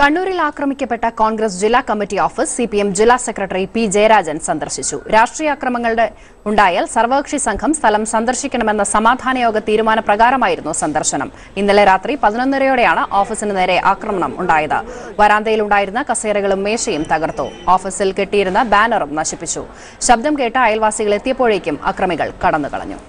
കണ്ണൂരിൽ ആക്രമിക്കപ്പെട്ട കോൺഗ്രസ് ജില്ലാ committee office C P M ജില്ലാ സെക്രട്ടറി പി ജയരാജൻ സന്ദർശിച്ചു. രാഷ്ട്രീയ അക്രമങ്ങളുടെ ഉണ്ടായാൽ സർവകക്ഷി സംഘം സ്ഥലം സന്ദർശിക്കണമെന്ന സമാധാനയോഗ തീരുമാനപ്രകാരമായിരുന്നു സന്ദർശനം. ഇന്നലെ രാത്രി പതിനൊന്നരയോടെയാണ് ഓഫീസിന് നേരെ ആക്രമണം ഉണ്ടായത്. വരാന്തയിലുണ്ടായിരുന്ന കസേരകളും മേശയും തകർത്തു. ഓഫീസിൽ കെട്ടിയിരുന്ന ബാനറും നശിപ്പിച്ചു. ശബ്ദം കേട്ട അയൽവാസികൾ എത്തിയപ്പോഴേക്കും അക്രമികൾ കടന്നുകളഞ്ഞു.